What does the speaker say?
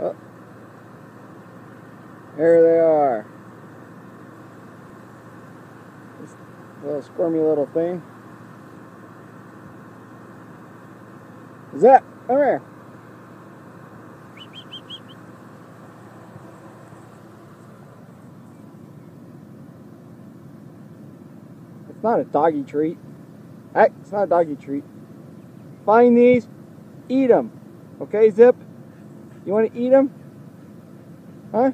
Oh. There they are. This little squirmy little thing. Zip, come here. It's not a doggy treat. Hey, it's not a doggy treat. Find these, eat them. Okay, Zip? You want to eat them? Huh?